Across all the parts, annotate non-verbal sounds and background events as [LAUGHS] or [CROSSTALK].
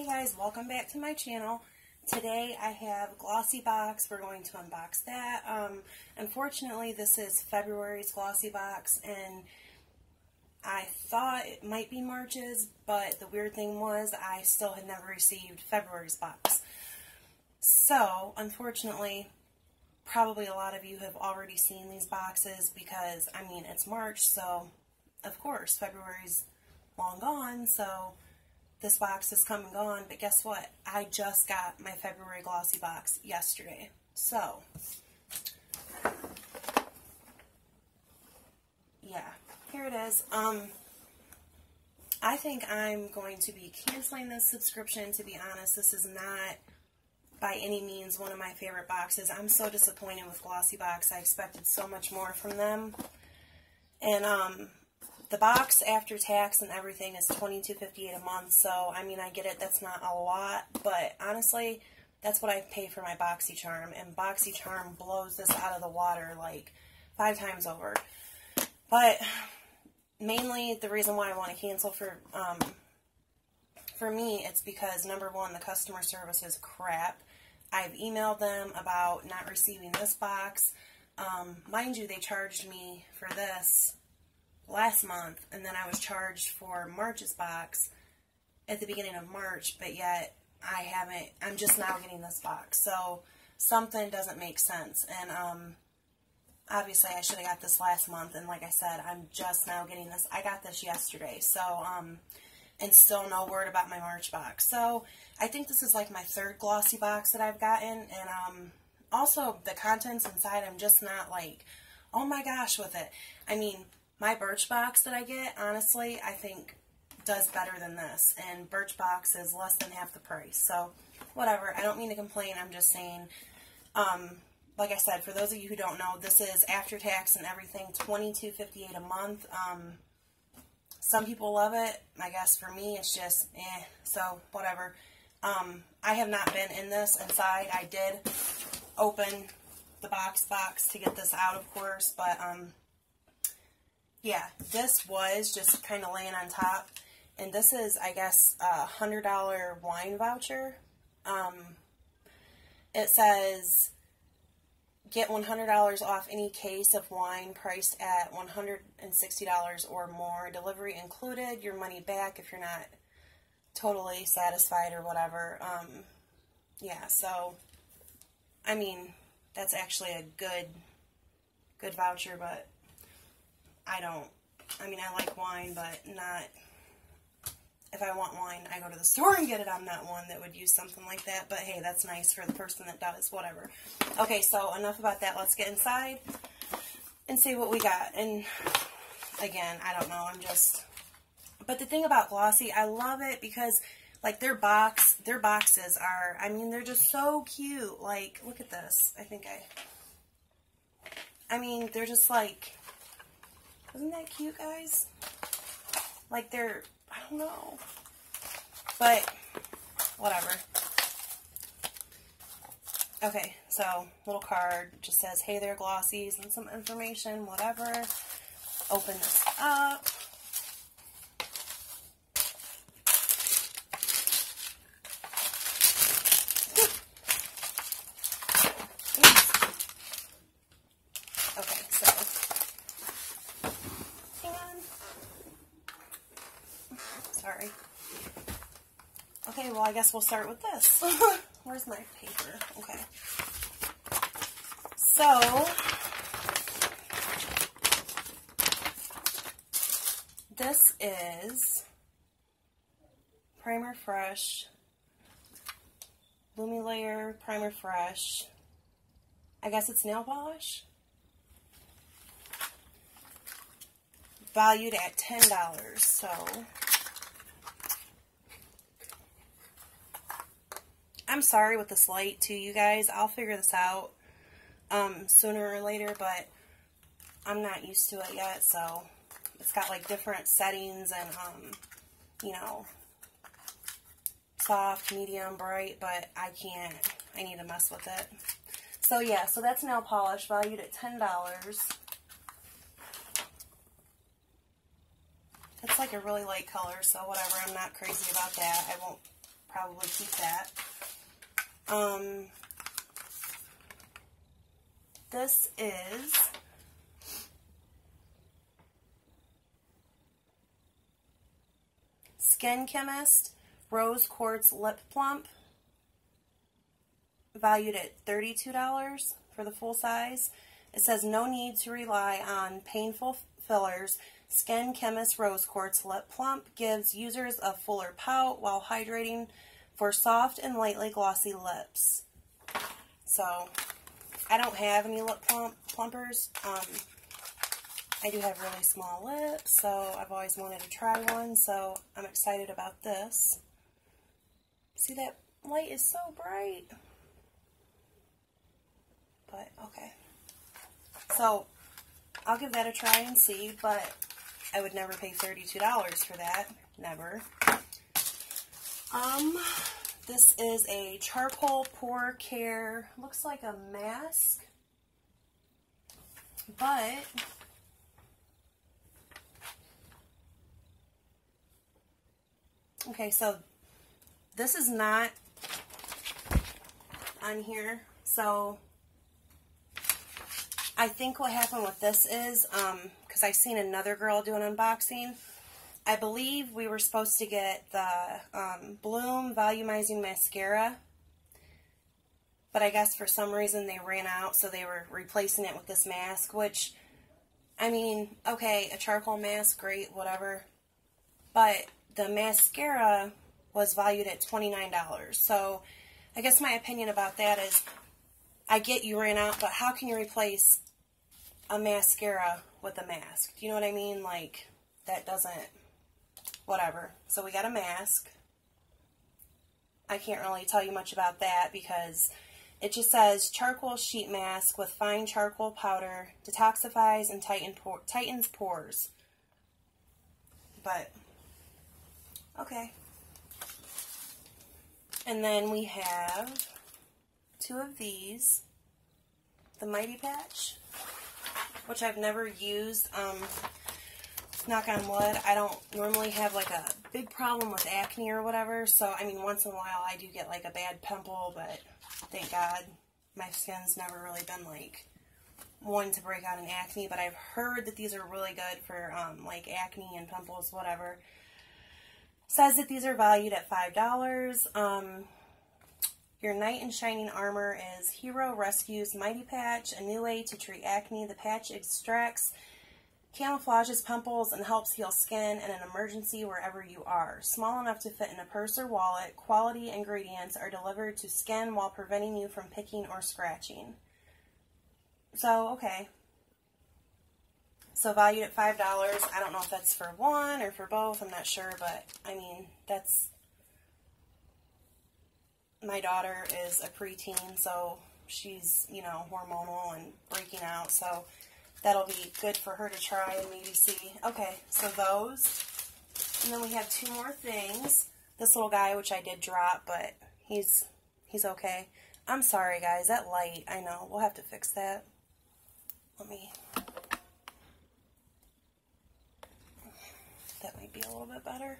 Hey guys, welcome back to my channel. Today I have Glossy Box. We're going to unbox that. Um, unfortunately, this is February's Glossy Box, and I thought it might be March's, but the weird thing was I still had never received February's box. So, unfortunately, probably a lot of you have already seen these boxes because, I mean, it's March, so of course, February's long gone, so this box is come and gone, but guess what? I just got my February Glossy box yesterday. So, yeah, here it is. Um, I think I'm going to be canceling this subscription, to be honest. This is not by any means one of my favorite boxes. I'm so disappointed with Glossy Box. I expected so much more from them. And, um, the box after tax and everything is twenty two fifty eight a month. So I mean, I get it. That's not a lot, but honestly, that's what I pay for my BoxyCharm, and BoxyCharm blows this out of the water like five times over. But mainly, the reason why I want to cancel for um, for me, it's because number one, the customer service is crap. I've emailed them about not receiving this box. Um, mind you, they charged me for this last month, and then I was charged for March's box at the beginning of March, but yet I haven't, I'm just now getting this box. So something doesn't make sense. And um, obviously I should have got this last month, and like I said, I'm just now getting this. I got this yesterday, so, um, and still no word about my March box. So I think this is like my third glossy box that I've gotten, and um, also the contents inside, I'm just not like, oh my gosh with it. I mean, my Birchbox that I get, honestly, I think does better than this. And Birchbox is less than half the price. So, whatever. I don't mean to complain. I'm just saying, um, like I said, for those of you who don't know, this is after tax and everything, twenty-two fifty-eight a month. Um, some people love it. I guess for me, it's just eh. So, whatever. Um, I have not been in this inside. I did open the box box to get this out, of course, but um, yeah, this was just kind of laying on top. And this is, I guess, a $100 wine voucher. Um, it says, get $100 off any case of wine priced at $160 or more. Delivery included. Your money back if you're not totally satisfied or whatever. Um, yeah, so, I mean, that's actually a good, good voucher, but I don't, I mean, I like wine, but not, if I want wine, I go to the [LAUGHS] store and get it. I'm not one that would use something like that, but hey, that's nice for the person that does, whatever. Okay, so enough about that. Let's get inside and see what we got. And again, I don't know, I'm just, but the thing about Glossy, I love it because like their box, their boxes are, I mean, they're just so cute. Like, look at this. I think I, I mean, they're just like, isn't that cute, guys? Like they're, I don't know. But, whatever. Okay, so, little card just says, hey there, Glossies, and some information, whatever. Open this up. Sorry. Okay, well, I guess we'll start with this. [LAUGHS] Where's my paper? Okay. So, this is Primer Fresh, Lumi Layer Primer Fresh. I guess it's nail polish. Valued at $10. So, I'm sorry with this light too, you guys. I'll figure this out um, sooner or later, but I'm not used to it yet, so it's got like different settings and, um, you know, soft, medium, bright, but I can't, I need to mess with it. So yeah, so that's nail polish valued at $10. It's like a really light color, so whatever, I'm not crazy about that. I won't probably keep that. Um, this is Skin Chemist Rose Quartz Lip Plump, valued at $32 for the full size. It says no need to rely on painful fillers. Skin Chemist Rose Quartz Lip Plump gives users a fuller pout while hydrating for soft and lightly glossy lips. So, I don't have any lip plump plumpers. Um, I do have really small lips, so I've always wanted to try one, so I'm excited about this. See, that light is so bright. But, okay. So, I'll give that a try and see, but I would never pay $32 for that. Never. Um, this is a charcoal pore care, looks like a mask, but okay, so this is not on here, so I think what happened with this is, um, because I seen another girl do an unboxing, I believe we were supposed to get the um, Bloom Volumizing Mascara, but I guess for some reason they ran out, so they were replacing it with this mask, which, I mean, okay, a charcoal mask, great, whatever, but the mascara was valued at $29, so I guess my opinion about that is, I get you ran out, but how can you replace a mascara with a mask. Do you know what I mean? Like, that doesn't, whatever. So we got a mask. I can't really tell you much about that because it just says charcoal sheet mask with fine charcoal powder detoxifies and tighten por tightens pores. But, okay. And then we have two of these. The Mighty Patch which I've never used. Um, knock on wood, I don't normally have like a big problem with acne or whatever. So, I mean, once in a while I do get like a bad pimple, but thank God my skin's never really been like one to break out in acne. But I've heard that these are really good for um, like acne and pimples, whatever. Says that these are valued at $5. Um, your knight in shining armor is Hero Rescues Mighty Patch, a new way to treat acne. The patch extracts, camouflages pimples, and helps heal skin in an emergency wherever you are. Small enough to fit in a purse or wallet, quality ingredients are delivered to skin while preventing you from picking or scratching. So, okay. So valued at $5. I don't know if that's for one or for both. I'm not sure, but I mean, that's my daughter is a preteen, so she's, you know, hormonal and breaking out, so that'll be good for her to try and maybe see. Okay, so those. And then we have two more things. This little guy, which I did drop, but he's he's okay. I'm sorry, guys. That light, I know. We'll have to fix that. Let me... That might be a little bit better.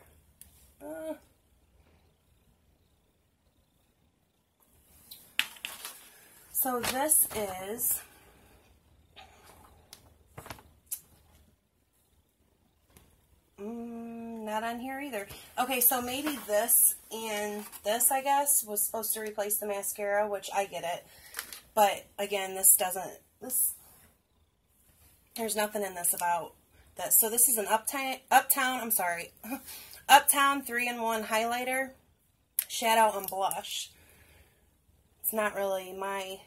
Uh, So this is on here either. Okay, so maybe this and this, I guess, was supposed to replace the mascara, which I get it. But again, this doesn't, this, there's nothing in this about this. So this is an Uptown, Uptown, I'm sorry, [LAUGHS] Uptown 3-in-1 highlighter, shadow, and blush. It's not really my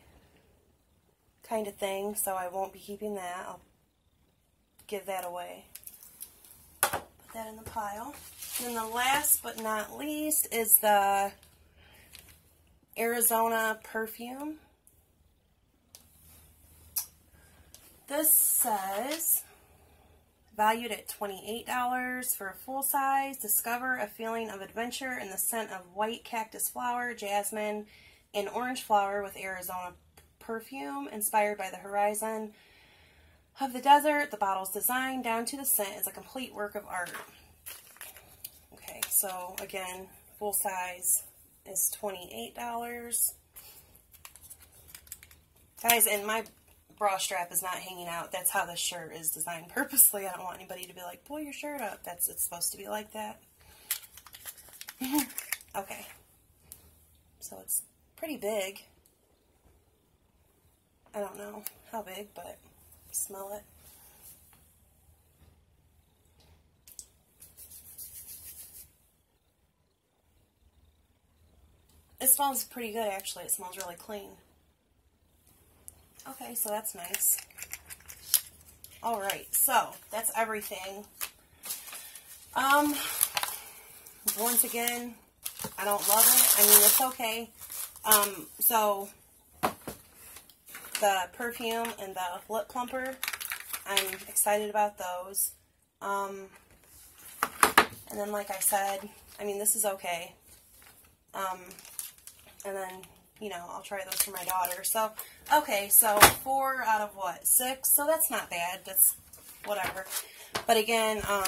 kind of thing, so I won't be keeping that. I'll give that away. That in the pile. And the last but not least is the Arizona perfume. This says, valued at $28 for a full size, discover a feeling of adventure in the scent of white cactus flower, jasmine, and orange flower with Arizona perfume inspired by the horizon of the desert. The bottle's design down to the scent is a complete work of art. Okay, so again, full size, is $28. Guys, and my bra strap is not hanging out. That's how the shirt is designed [LAUGHS] purposely. I don't want anybody to be like, pull your shirt up. That's It's supposed to be like that. [LAUGHS] okay. So it's pretty big. I don't know how big, but smell it. It smells pretty good, actually. It smells really clean. Okay, so that's nice. Alright, so that's everything. Um, once again, I don't love it. I mean, it's okay. Um, so, the perfume and the lip plumper, I'm excited about those. Um, and then, like I said, I mean, this is okay. Um, and then, you know, I'll try those for my daughter. So, okay, so four out of what? Six? So that's not bad. That's whatever. But again, um,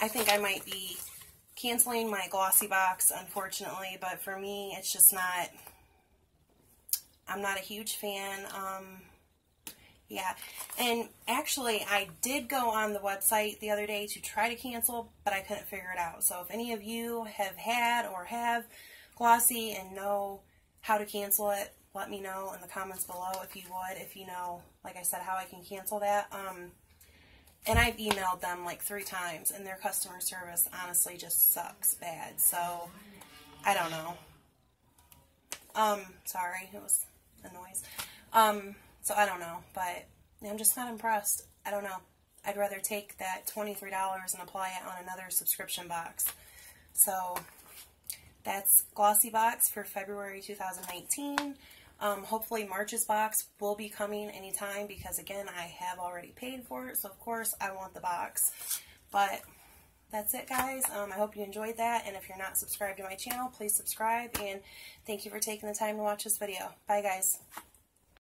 I think I might be canceling my glossy box, unfortunately. But for me, it's just not, I'm not a huge fan. Um, yeah, and actually, I did go on the website the other day to try to cancel, but I couldn't figure it out. So if any of you have had or have glossy and know how to cancel it, let me know in the comments below if you would, if you know, like I said, how I can cancel that. Um, and I've emailed them like three times, and their customer service honestly just sucks bad. So, I don't know. Um, sorry, it was a noise. Um, so I don't know, but I'm just not impressed. I don't know. I'd rather take that $23 and apply it on another subscription box. So, that's Glossy Box for February 2019. Um, hopefully March's box will be coming anytime because, again, I have already paid for it. So, of course, I want the box. But that's it, guys. Um, I hope you enjoyed that. And if you're not subscribed to my channel, please subscribe. And thank you for taking the time to watch this video. Bye, guys.